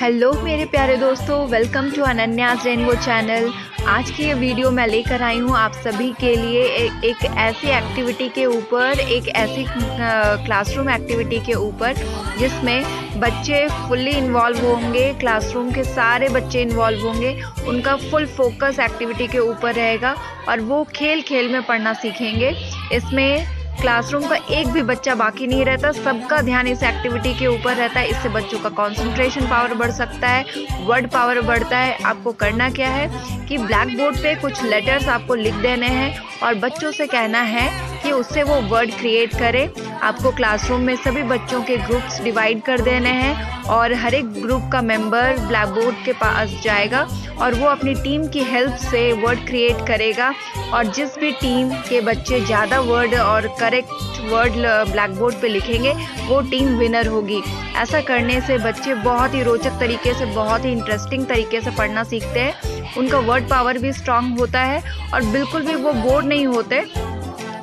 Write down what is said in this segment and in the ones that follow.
Hello मेरे प्यारे दोस्तों welcome to Ananya's rainbow channel आज की ये वीडियो मैं लेकर आई हूँ आप सभी के लिए ए, एक ऐसी एक्टिविटी के ऊपर एक ऐसी क्लासरूम एक्टिविटी के ऊपर जिसमें बच्चे फुल्ली इन्वॉल्व होंगे क्लासरूम के सारे बच्चे इन्वॉल्व होंगे उनका फुल फोकस एक्टिविटी के ऊपर रहेगा और वो खेल खेल में पढ़ना सीखेंगे। इसमें क्लासरूम का एक भी बच्चा बाकी नहीं रहता। सबका ध्यान इस एक्टिविटी के ऊपर रहता है। इससे बच्चों का कंसंट्रेशन पावर बढ़ सकता है वर्ड पावर बढ़ता है। आपको करना क्या है कि ब्लैक बोर्ड पे कुछ लेटर्स आपको लिख देने हैं और बच्चों से कहना है कि उससे वो वर्ड क्रिएट करे। आपको क्लासरूम में सभी बच्चों के ग्रुप्स डिवाइड कर देने हैं और हर एक ग्रुप का मेंबर ब्लैक बोर्ड के पास जाएगा और वो अपनी टीम की हेल्प से वर्ड क्रिएट करेगा। और जिस भी टीम के बच्चे ज़्यादा वर्ड और करेक्ट वर्ड ब्लैक बोर्ड पे लिखेंगे, वो टीम विनर होगी। ऐसा करने से बच्चे बहुत ही रोचक तरीके से, बहुत ही इंटरेस्टिंग तरीके से पढ़ना सीखते हैं। उनका वर्ड पावर भी स्ट्रांग होता है और बिल्कुल भी वो बोर नहीं होते।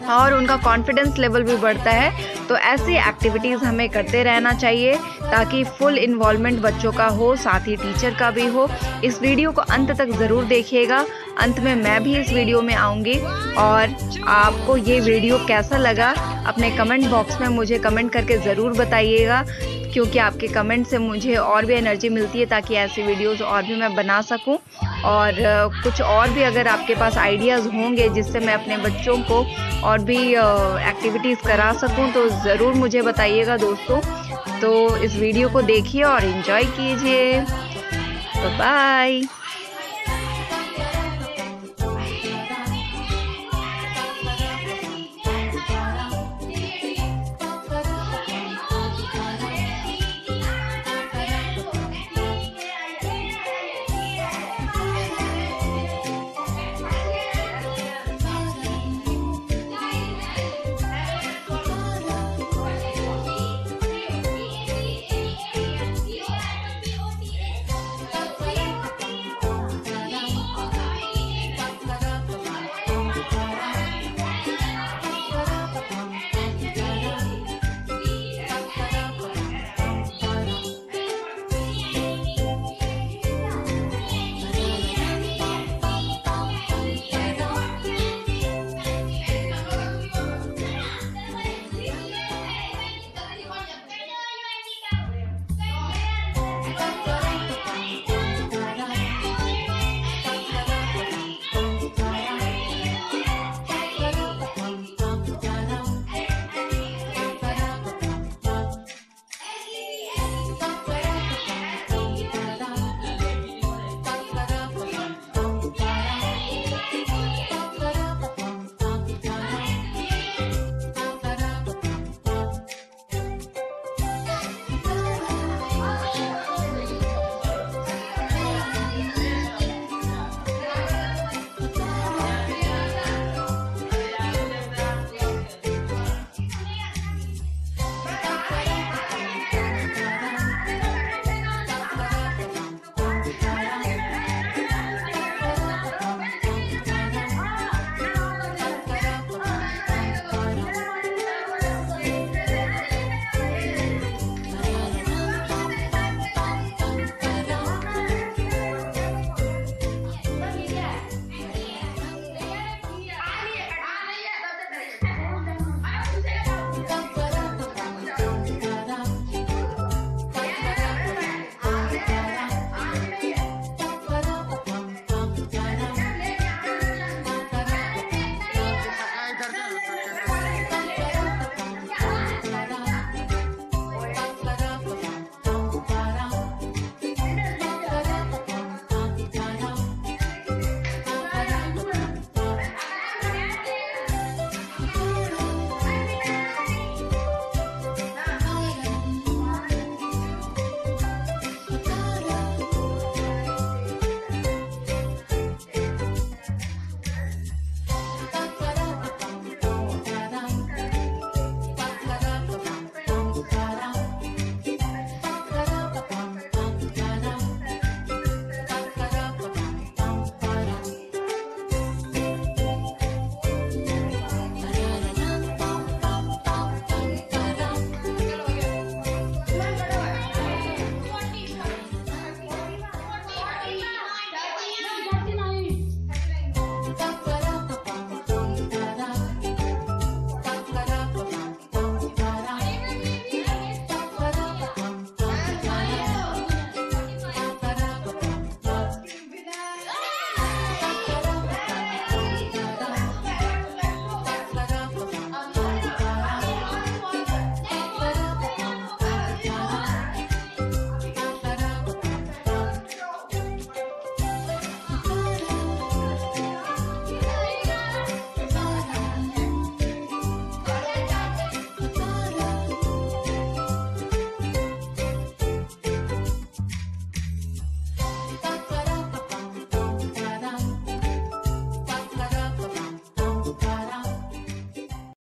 और उनका कॉन्फिडेंस लेवल भी बढ़ता है। तो ऐसी एक्टिविटीज़ हमें करते रहना चाहिए ताकि फुल इन्वॉल्वमेंट बच्चों का हो, साथ ही टीचर का भी हो। इस वीडियो को अंत तक ज़रूर देखिएगा। अंत में मैं भी इस वीडियो में आऊँगी। और आपको ये वीडियो कैसा लगा, अपने कमेंट बॉक्स में मुझे कमेंट करके ज़रूर बताइएगा। क्योंकि आपके कमेंट से मुझे और भी एनर्जी मिलती है ताकि ऐसी वीडियोस और भी मैं बना सकूँ। और कुछ और भी अगर आपके पास आइडियाज़ होंगे जिससे मैं अपने बच्चों को और भी एक्टिविटीज़ करा सकूँ तो ज़रूर मुझे बताइएगा दोस्तों। तो इस वीडियो को देखिए और इन्जॉय कीजिए। तो बाय